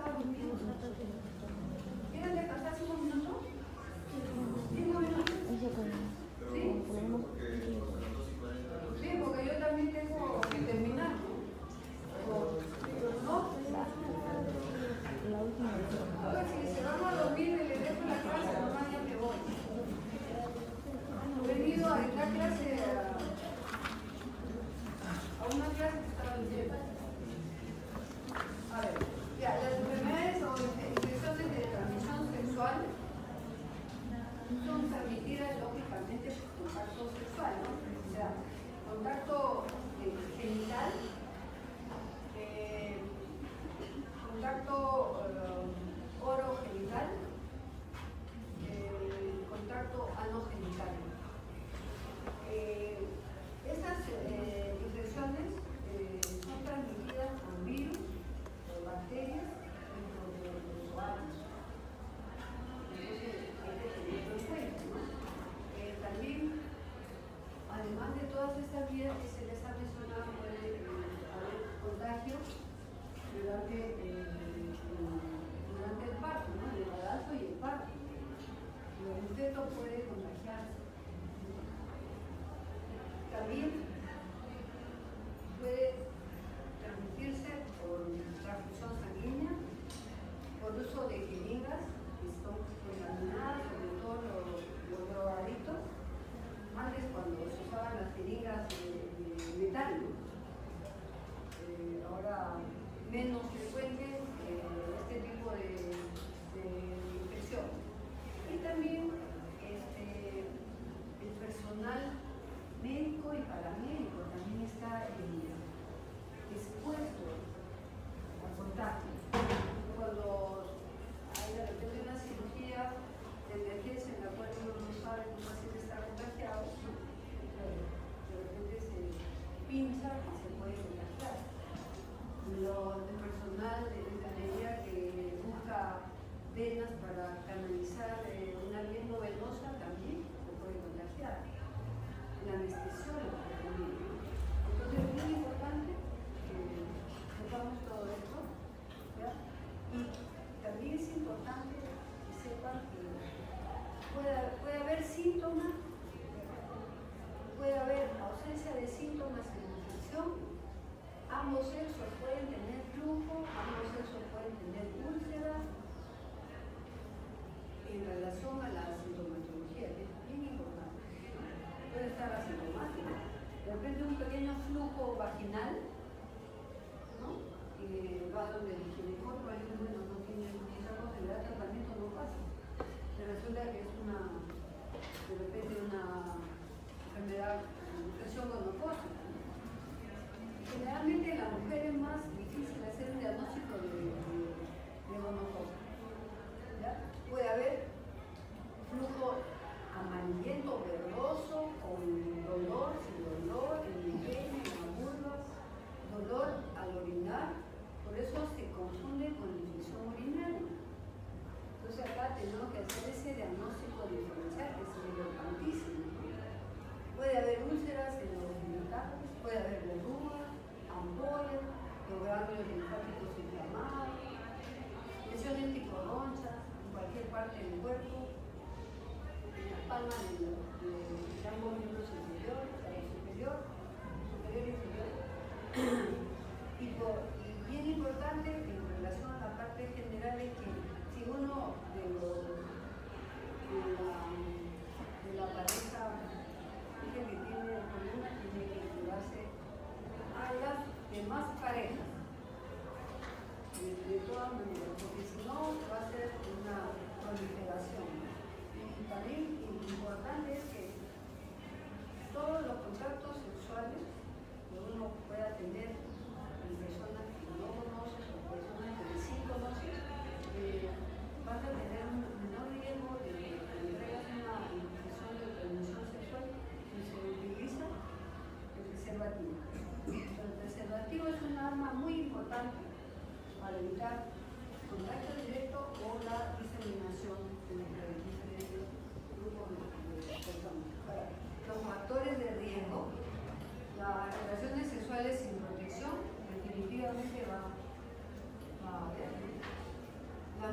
estaba durmiendo. ¿Quieren cinco minutos? ¿Cinco minutos? realmente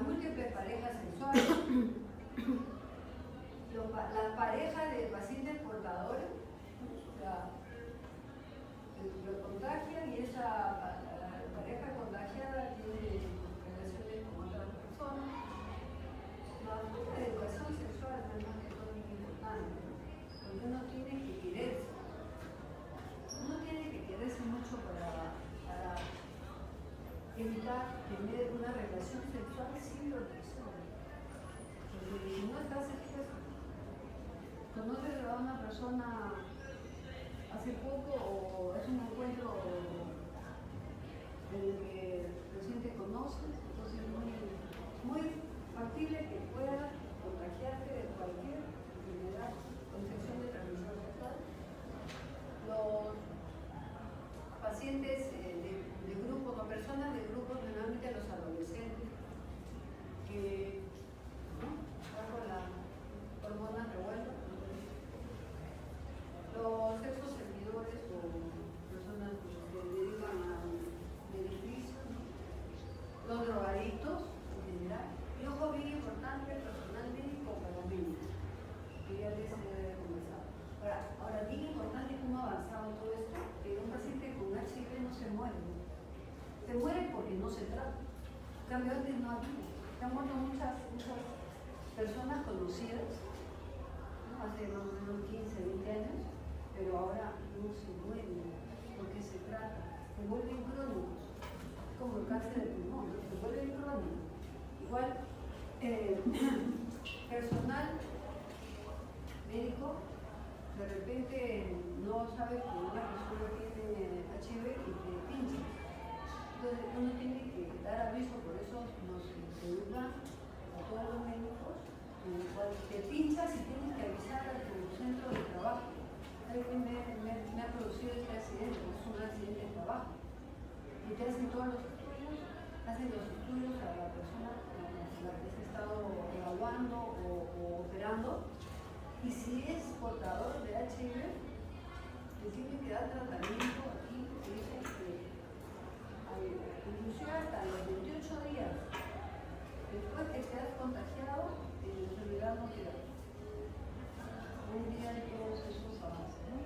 múltiples parejas sexuales, las parejas de pacientes portadores, o sea, lo contagian y esa pareja contagiada tiene relaciones con otras personas. La educación sexual es más que todo muy importante, porque uno tiene que quererse. Uno tiene que quererse mucho para, para evitar tener una relación sexual sin protección. Porque si no estás expuesto, conoces a una persona hace poco o es un encuentro en el que recién te conoces, entonces es muy, muy factible que puedas contagiarte de cualquier enfermedad o infección de transmisión sexual. Los pacientes eh, de, de grupos o personas de grupos, generalmente los adolescentes, que ¿no? bajo la hormona revuelta, los sexos servidores o personas que se dedican al beneficio, los drogadictos en general, y ojo bien importante, personal médico paramédico, que ya les he conversado. Ahora, ahora, bien importante cómo ha avanzado todo esto, que un paciente con HIV no se muere. Se muere porque no se trata. En cambio, antes no había. Se han muerto muchas, muchas personas conocidas, ¿no? hace más o menos 15, 20 años, pero ahora no se mueren porque se trata, se vuelven crónicos, como el cáncer de pulmón, ¿no? se vuelven crónicos. Igual, eh, personal médico, de repente no sabe que una persona tiene HIV y te pincha. Entonces uno tiene que dar aviso, por eso nos educan a todos los médicos, en el cual te pinchas y tienes que avisar a tu centro de trabajo me, me, ha producido este accidente, es un accidente de trabajo. Y te hacen todos los estudios, hacen los estudios a la persona a la que se ha estado evaluando o, operando. Y si es portador de HIV, le tienen que dar tratamiento aquí, que dice que inclusive hasta los 28 días después que seas contagiado, la enfermedad no queda. Un día de todos esos avances, ¿no?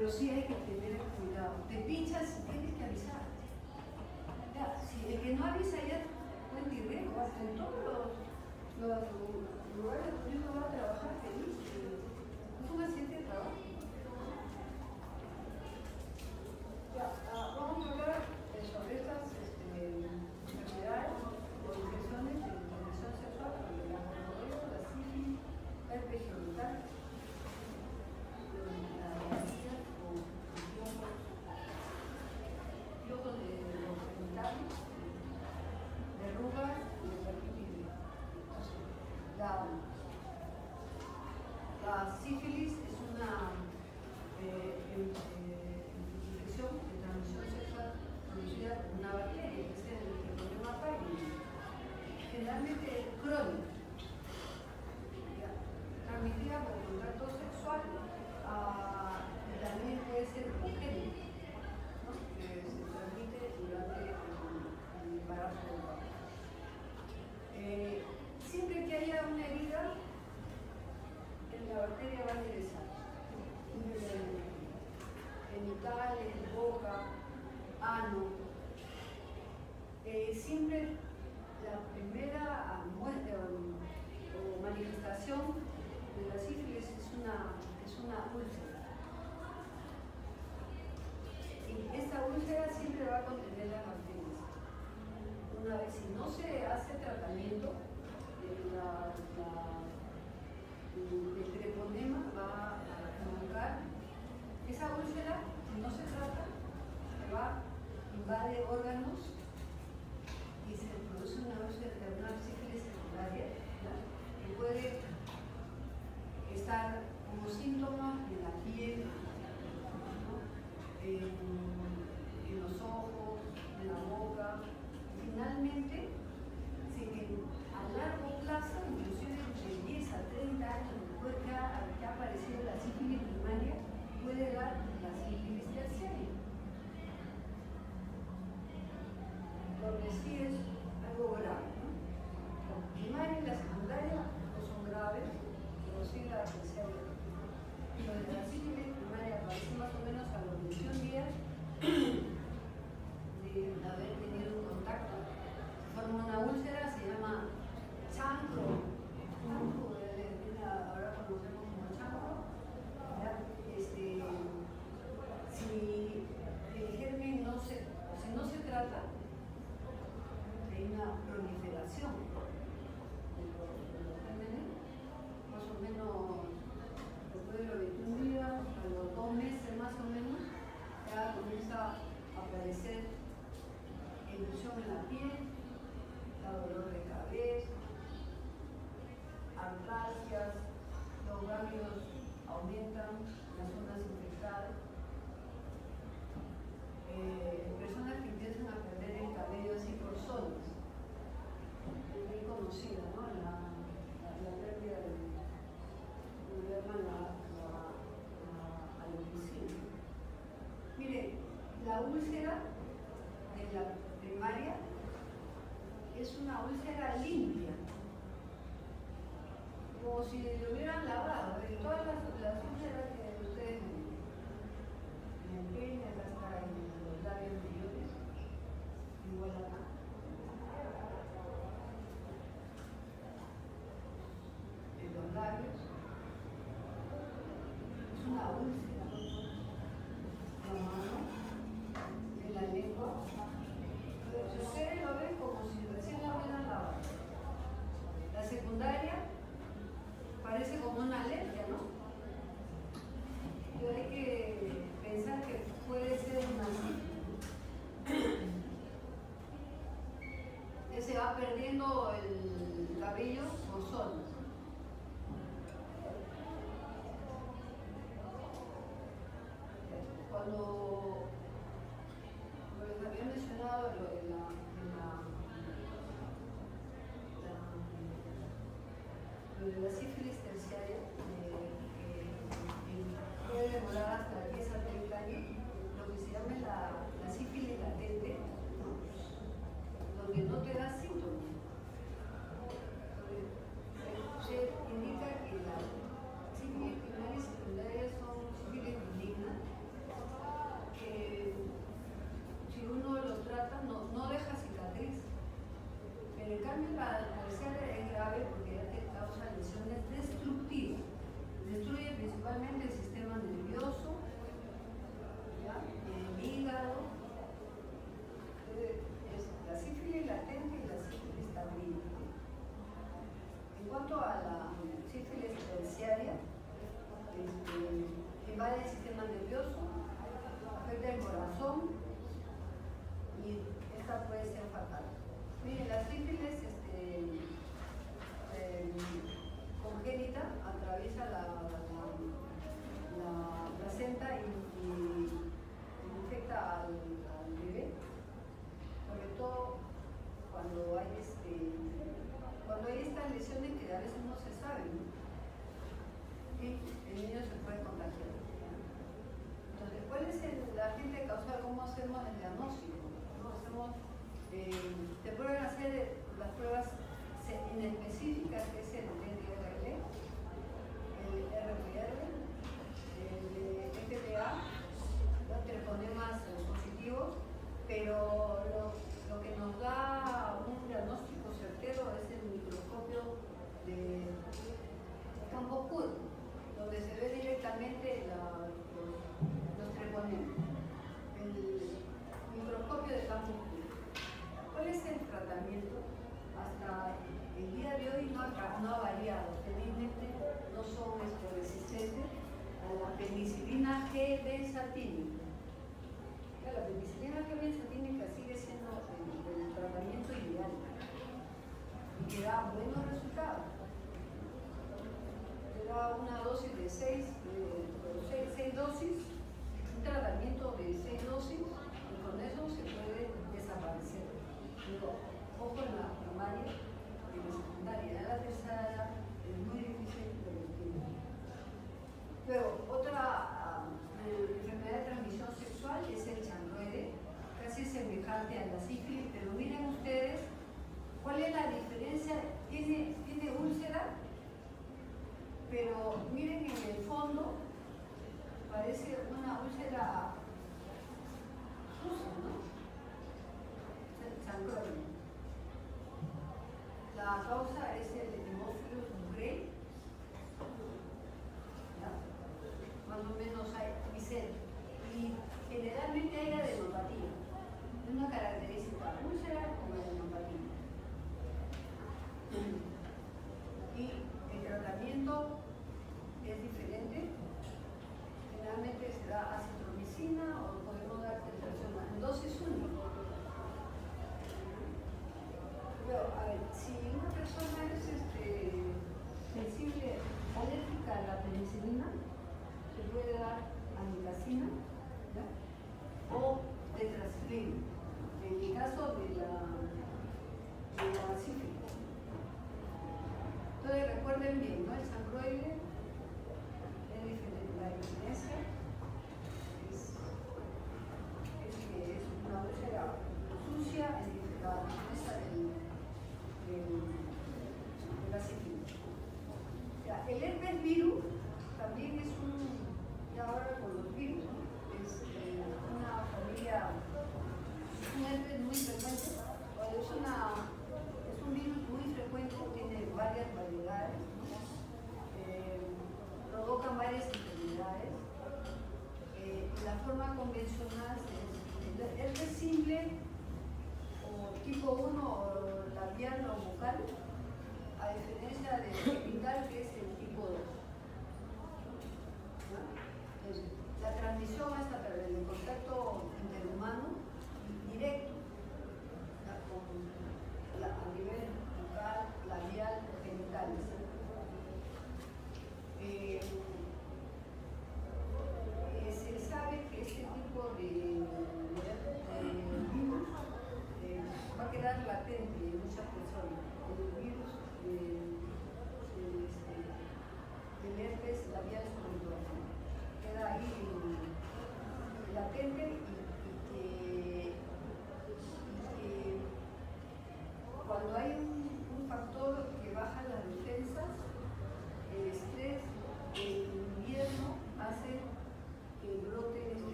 Pero sí hay que tener cuidado. Te pinchas tienes que avisar. Ya, si el que no avisa ya cuenta y riesgo, en todos los, lugares donde uno va a trabajar feliz. Es un accidente de trabajo.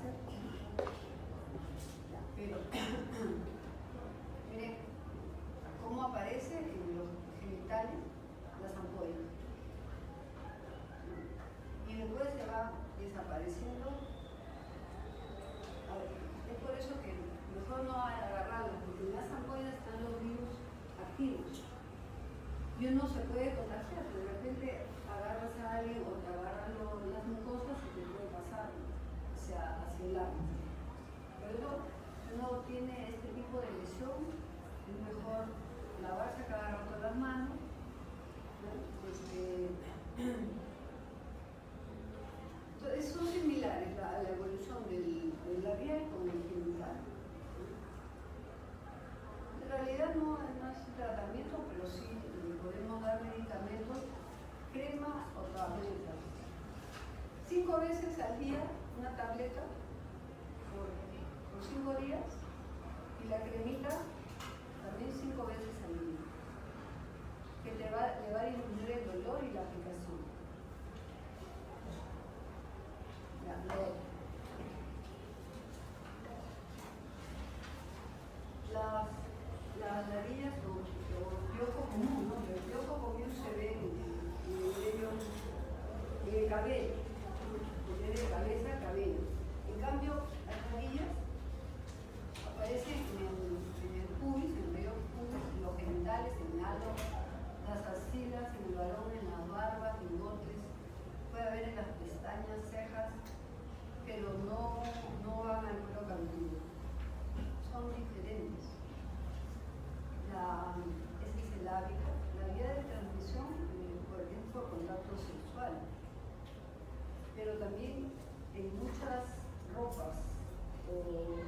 hacer. Pero, miren cómo aparece en los genitales la zampolla. Y después se va desapareciendo. Es por eso que mejor no agarrarlo, porque en la zampolla están los virus activos. Y uno se puede contagiar, de repente agarras a alguien o te agarran las mucosas hacia, hacia el árbitro. Luego uno tiene este tipo de lesión, es mejor lavarse cada rato las manos, ¿no? Este, son similares. de cabello, porque de cabeza, cabello. En cambio, las rodillas aparecen en el, en pubis, en el medio pubis, en los genitales, en el halo, las axilas, en el varón, en las barbas, bigotes, puede haber en las pestañas, cejas, pero no, no van al cuero cabelludo. Son diferentes. La, este es la vía de transmisión eh, por ejemplo, contacto sexual pero también en muchas ropas o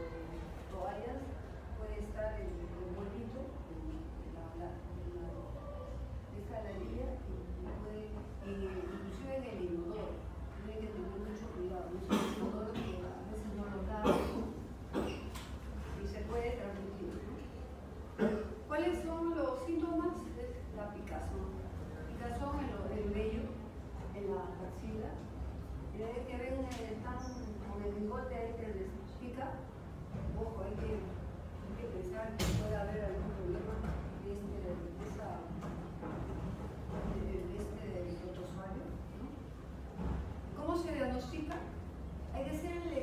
toallas puede estar el, el bolito, en la, la, la, y puede, en el, inclusive en el inodoro. Tiene que tener mucho cuidado, mucho inodoro que a veces no lo da y se puede transmitir. ¿Cuáles son los síntomas? La picazón. Picazón en, en el vello, en la axila ustedes que ven eh, están con el bigote ahí que les pica, ojo, hay que, hay que pensar que puede haber algún problema de este, de esa, de este protozoario. ¿Cómo se diagnostica? Hay que hacerle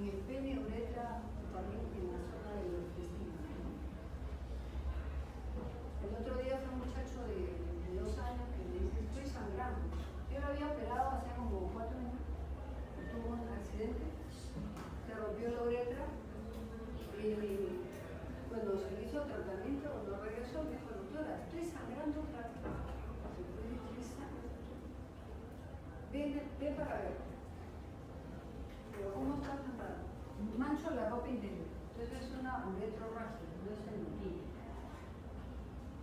en el pene, uretra también en la zona de los intestinos. El otro día fue un muchacho de, dos años que me dice, estoy sangrando. Yo lo había operado hace como cuatro años, tuvo un accidente, se rompió la uretra y cuando se le hizo tratamiento, cuando regresó, me dijo, doctora, estoy sangrando. Ven, ven para ver. ¿cómo está cerrado? Mancho la ropa interior. Entonces es una uretrorragia, no es endocrina.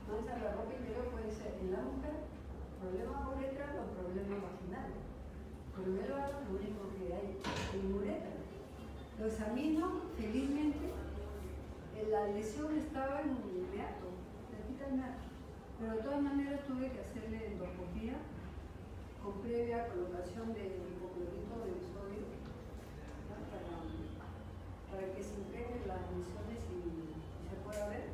Mancha la ropa interior puede ser en la mujer, problema uretral o problema vaginal. Problema es lo único que hay en uretra. Lo examino, felizmente, eh, la lesión estaba en un inmediato, repita nada. Pero de todas maneras tuve que hacerle endoscopía con previa colocación de para que se integren las misiones y, se pueda ver.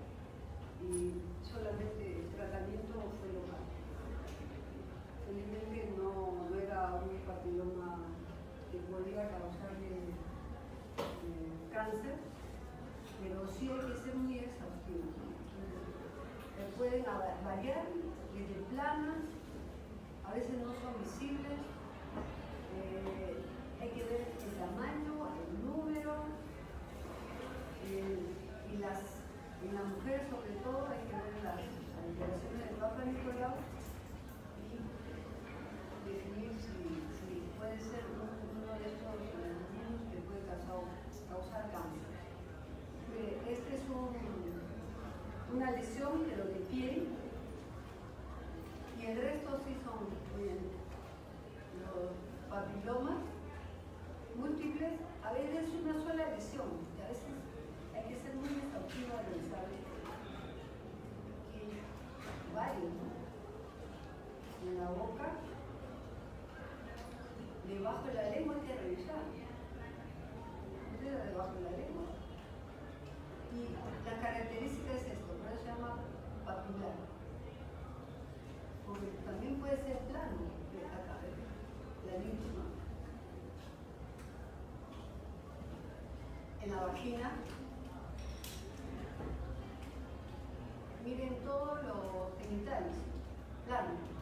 también puede ser plano de ¿eh? la cabeza, la linfa. En la vagina, miren todos los genitales, plano.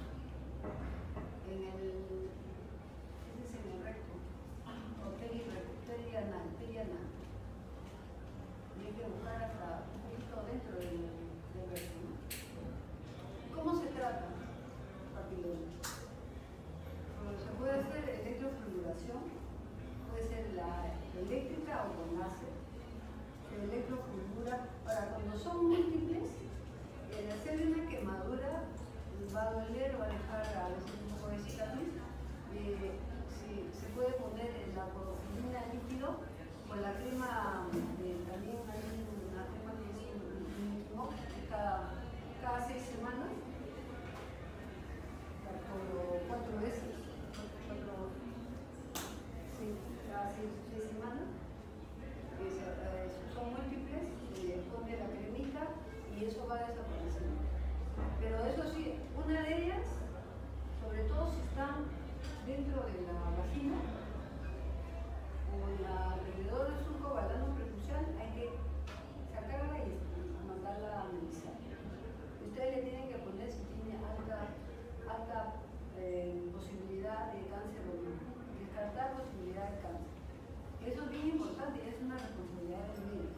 Pero eso sí, una de ellas, sobre todo si están dentro de la vagina o en la alrededor del surco balano prepucial, hay que sacarla y mandarla a analizar. Ustedes le tienen que poner si tiene alta, alta eh, posibilidad de cáncer o no, descartar posibilidad de cáncer. Eso es bien importante y es una responsabilidad del médico.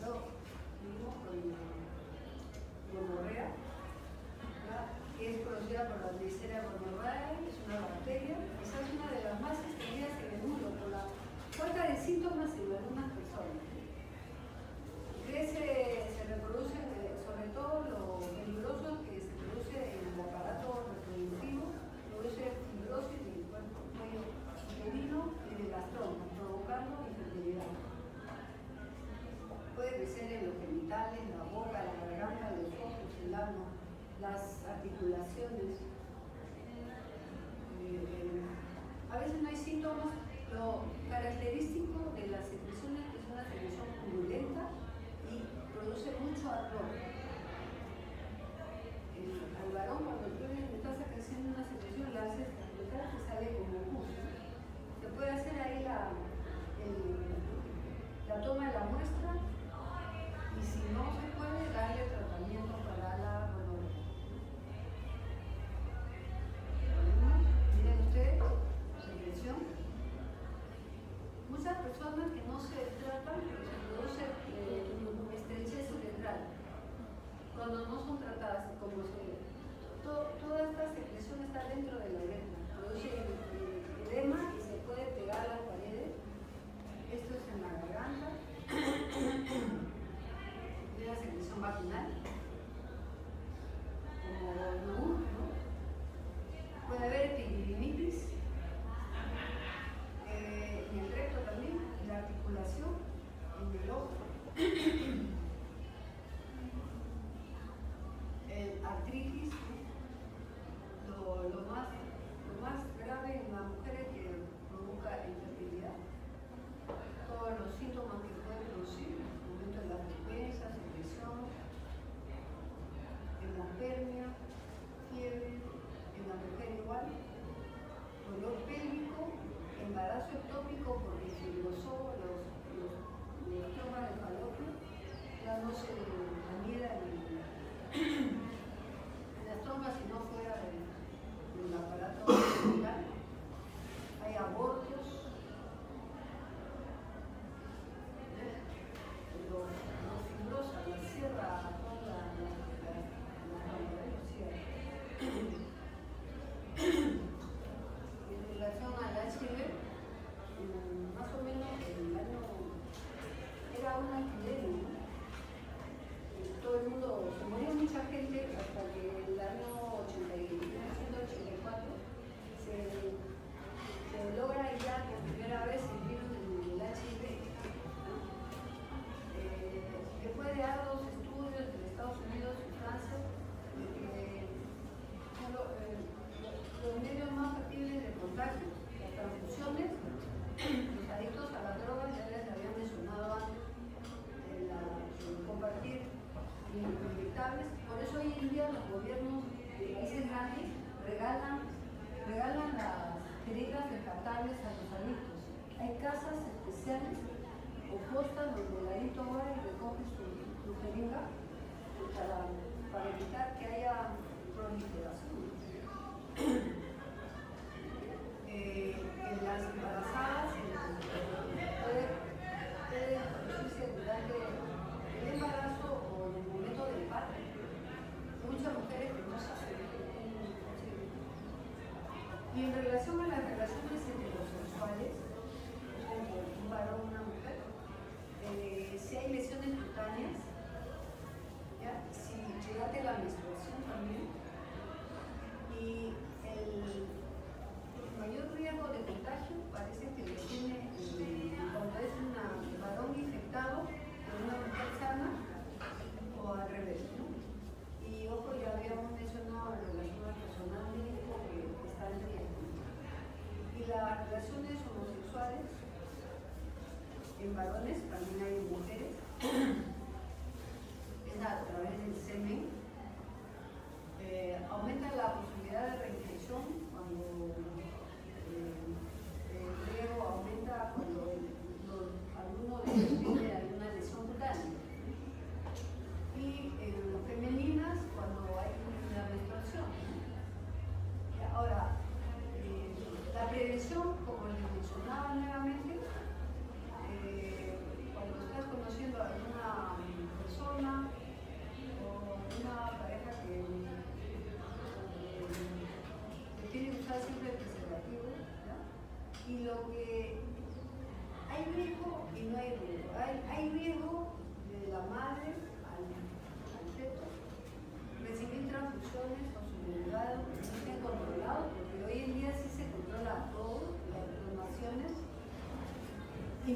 ¿no? Con es conocida por la Neisseria gonorrhoeae, es una bacteria. Esa es una de las más extendidas en el mundo por la falta de síntomas en algunas personas. Crece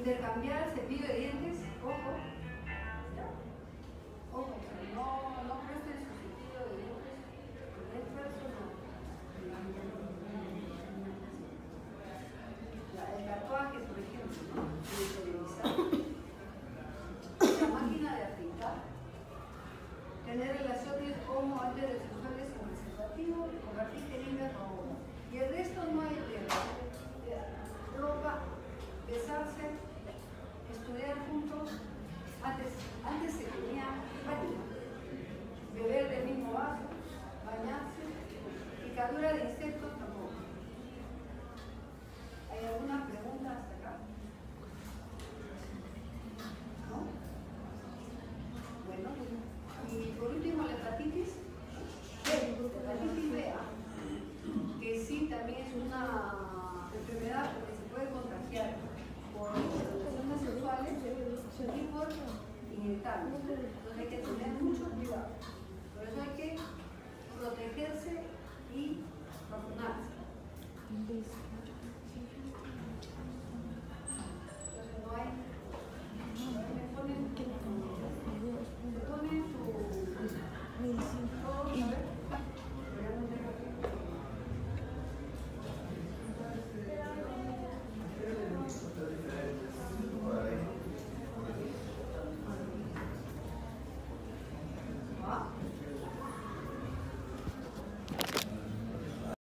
Intercambiar cepillo